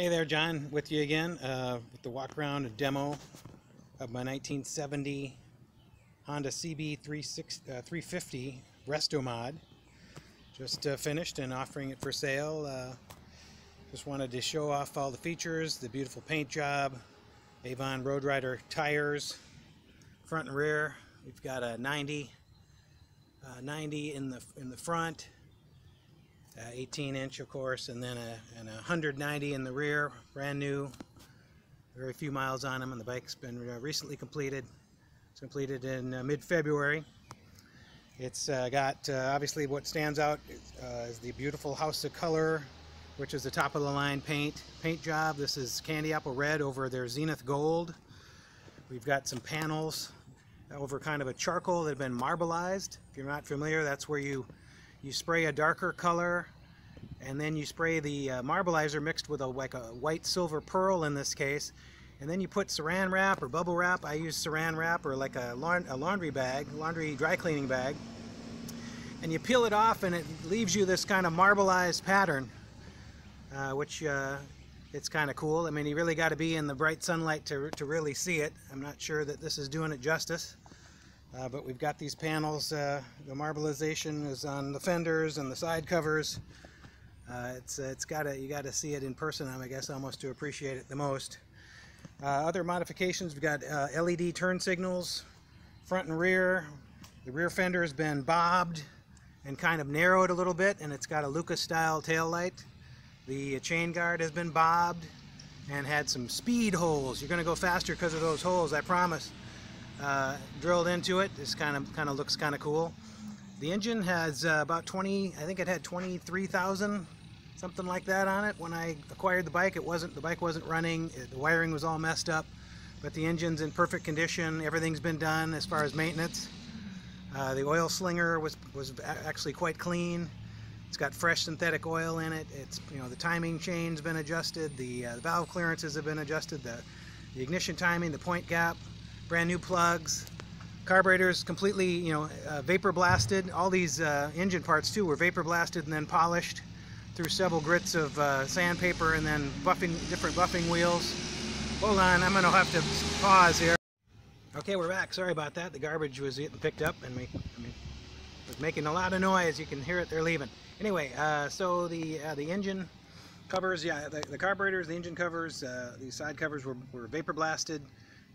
Hey there, John, with you again uh, with the walk around and demo of my 1970 Honda CB 350 uh, Resto Mod. Just uh, finished and offering it for sale. Uh, just wanted to show off all the features, the beautiful paint job, Avon Road Rider tires, front and rear. We've got a 90, uh, 90 in the in the front, 18 inch of course and then a, and a 190 in the rear brand new very few miles on them and the bike's been uh, recently completed. It's completed in uh, mid-February. It's uh, got uh, obviously what stands out is, uh, is, the beautiful house of color which is the top of the line paint paint job. This is candy apple red over their zenith gold. We've got some panels over kind of a charcoal that have been marbleized. If you're not familiar that's where you you spray a darker color and then you spray the uh, marbleizer mixed with a like a white silver pearl in this case and then you put saran wrap or bubble wrap I use saran wrap or like a, a laundry bag laundry dry cleaning bag and you peel it off and it leaves you this kind of marbleized pattern uh, which uh, it's kind of cool. I mean you really got to be in the bright sunlight to, to really see it. I'm not sure that this is doing it justice uh, but we've got these panels, uh, the marbleization is on the fenders and the side covers. Uh, it's uh, it's got you got to see it in person, I guess, almost to appreciate it the most. Uh, other modifications, we've got uh, LED turn signals, front and rear. The rear fender has been bobbed and kind of narrowed a little bit, and it's got a Lucas-style tail light. The chain guard has been bobbed and had some speed holes. You're going to go faster because of those holes, I promise uh, drilled into it. This kind of kind of looks kind of cool. The engine has uh, about 20, I think it had 23,000, something like that on it. When I acquired the bike, it wasn't the bike wasn't running. It, the wiring was all messed up, but the engine's in perfect condition. Everything's been done as far as maintenance. Uh, the oil slinger was was actually quite clean. It's got fresh synthetic oil in it. It's you know the timing chain's been adjusted. The, uh, the valve clearances have been adjusted. The, the ignition timing, the point gap, brand new plugs, carburetors completely, you know, uh, vapor blasted. All these uh, engine parts too were vapor blasted and then polished through several grits of uh, sandpaper and then buffing, different buffing wheels. Hold on, I'm gonna have to pause here. Okay, we're back. Sorry about that. The garbage was getting picked up and we, I mean, was making a lot of noise. You can hear it. They're leaving. Anyway, uh, so the uh, the engine covers, yeah, the, the carburetors, the engine covers, uh, the side covers were, were vapor blasted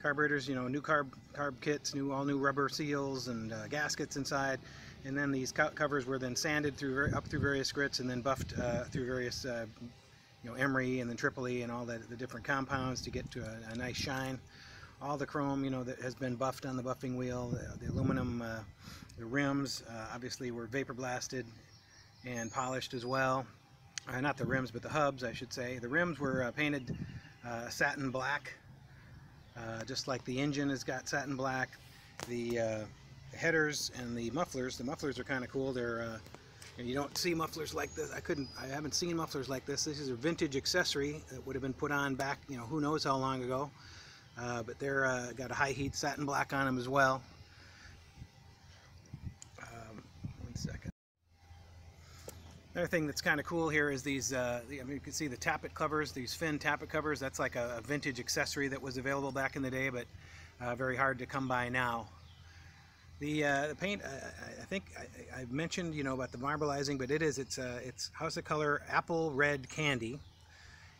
carburetors, you know, new carb carb kits, new all new rubber seals and uh, gaskets inside, and then these co covers were then sanded through up through various grits and then buffed uh, through various, uh, you know, emery and then tripoli and all that the different compounds to get to a, a, nice shine. All the chrome, you know, that has been buffed on the buffing wheel, the, the aluminum, uh, the rims, uh, obviously were vapor blasted and polished as well. Uh, not the rims, but the hubs, I should say. The rims were painted satin black uh, just like the engine has got satin black. The uh, headers and the mufflers, the mufflers are kind of cool. They're uh, you don't see mufflers like this. I couldn't, I haven't seen mufflers like this. This is a vintage accessory that would have been put on back, you know, who knows how long ago. Uh, but they're uh, got a high heat satin black on them as well. Another thing that's kind of cool here is these, uh, I mean, you can see the tappet covers, these fin tappet covers. That's like a, a vintage accessory that was available back in the day, but uh, very hard to come by now. The, uh, the paint, I think I, I, mentioned, you know, about the marbleizing, but it is, it's, uh, it's House of Color Apple Red Candy.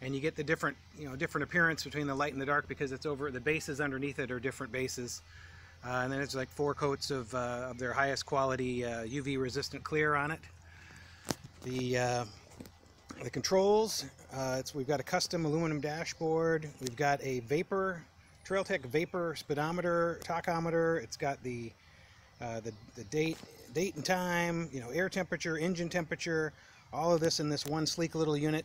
And you get the different, you know, different appearance between the light and the dark because it's over, the bases underneath it are different bases. Uh, and then it's like four coats of, uh, of their highest quality UV resistant clear on it. The, uh, the controls, uh, we've got a custom aluminum dashboard. We've got a Vapor, Trailtech Vapor speedometer, tachometer. It's got the, uh, the, the date, date and time, you know, air temperature, engine temperature, all of this in this one sleek little unit.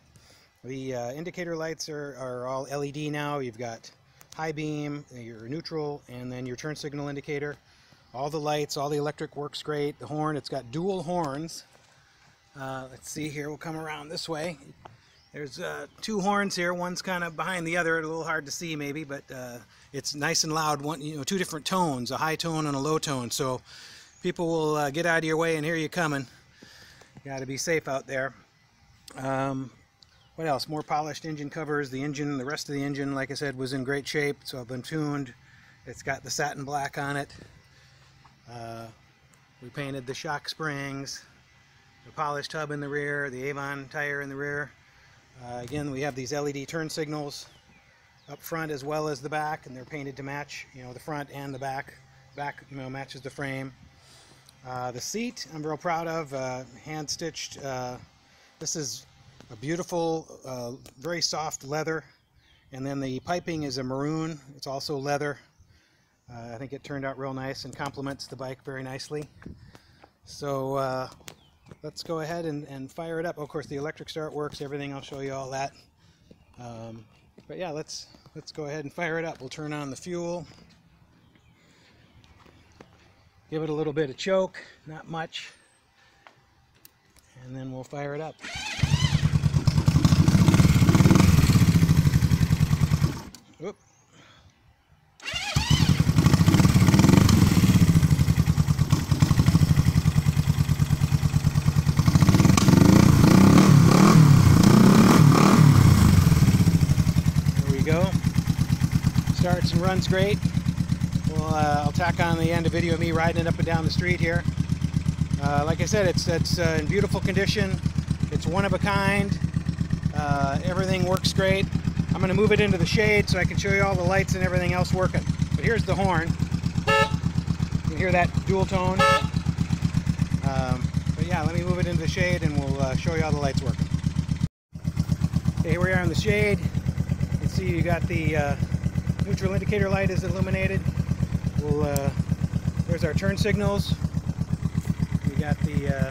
The uh, indicator lights are, are all LED now. You've got high beam, your neutral, and then your turn signal indicator. All the lights, all the electric works great. The horn, it's got dual horns. Uh, let's see here, we'll come around this way. There's uh, two horns here, one's kind of behind the other, a little hard to see maybe, but uh, it's nice and loud, one, you know, two different tones, a high tone and a low tone, so people will uh, get out of your way and hear you coming. Got to be safe out there. Um, what else? More polished engine covers. The engine, the rest of the engine, like I said, was in great shape, so I've been tuned. It's got the satin black on it. Uh, we painted the shock springs, the polished hub in the rear, the Avon tire in the rear. Uh, again, we have these LED turn signals up front as well as the back, and they're painted to match, you know, the front and the back. Back, you know, matches the frame. Uh, the seat, I'm real proud of, uh, hand stitched. Uh, this is a beautiful, uh, very soft leather. And then the piping is a maroon. It's also leather. Uh, I think it turned out real nice and complements the bike very nicely. So let's go ahead and, and, fire it up. of course, the electric start works, everything. I'll show you all that. Um, but yeah, let's let's go ahead and fire it up. We'll turn on the fuel. Give it a little bit of choke, not much. And then we'll fire it up. Oop. There we go. Starts and runs great. Well, uh, I'll tack on the end a video of me riding it up and down the street here. Uh, like I said, it's, it's uh, in beautiful condition. It's one of a kind. Uh, everything works great. I'm going to move it into the shade so I can show you all the lights and everything else working. But here's the horn. You can hear that dual tone. Um, but yeah, let me move it into the shade and we'll uh, show you all the lights working. Okay, here we are in the shade. You can see you got the uh, neutral indicator light is illuminated. We'll, uh, there's our turn signals. We got the, uh,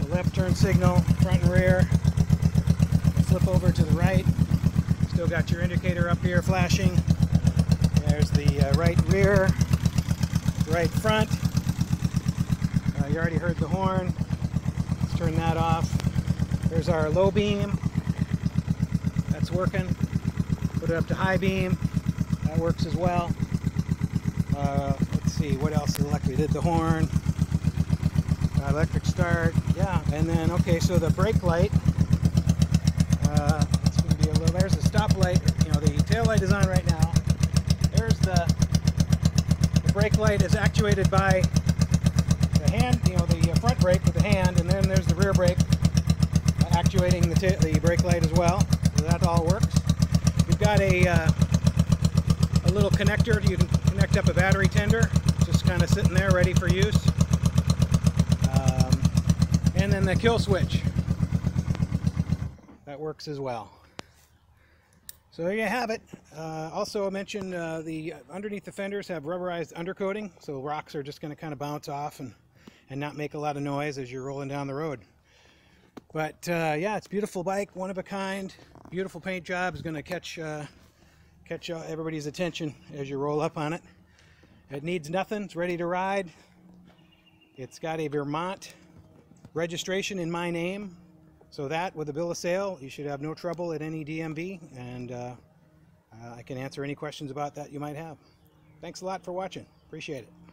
the left turn signal, front and rear flip over to the right. Still got your indicator up here flashing. There's the uh, right rear, right front. Uh, you already heard the horn. Let's turn that off. There's our low beam. That's working. Put it up to high beam. That works as well. Uh, let's see, what else is electric? We did the horn. Uh, electric start. Yeah, and then, okay, so the brake light uh, it's going to be a little, there's the stop light, you know, the tail light is on right now. There's the, the brake light is actuated by the hand, you know, the uh, front brake with the hand, and then there's the rear brake actuating the, the brake light as well. So that all works. Got a, uh, a little connector, you can connect up a battery tender, just kind of sitting there ready for use. Um, and then the kill switch that works as well. So there you have it. Uh, also I mentioned uh, the underneath the fenders have rubberized undercoating, so rocks are just going to kind of bounce off and, and not make a lot of noise as you're rolling down the road. But uh, yeah, it's beautiful bike, one of a kind, beautiful paint job is going to catch uh, catch uh, everybody's attention as you roll up on it. It needs nothing, it's ready to ride. It's got a Vermont registration in my name, so that, with a bill of sale, you should have no trouble at any DMV, and uh, uh, I can answer any questions about that you might have. Thanks a lot for watching. Appreciate it.